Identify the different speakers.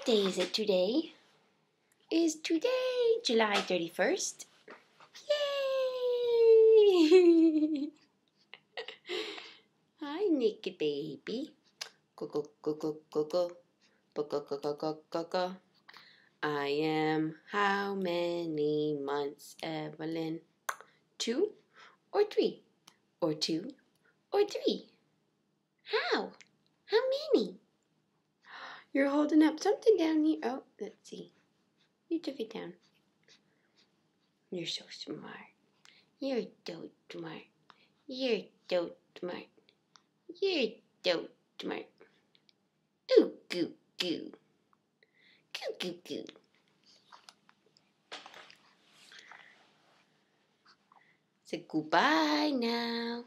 Speaker 1: What day is it today? Is today July 31st? Yay! Hi, naked baby. Go, go, go, go, go, go. Go, go, go, go, go, go, go. I am how many months, Evelyn? Two or three? Or two or three? How? How many? You're holding up something down here. Oh, let's see. You took it down. You're so smart. You're so smart. You're so smart. You're so smart. Ooh, goo, goo. Goo, goo, goo. Say goodbye now.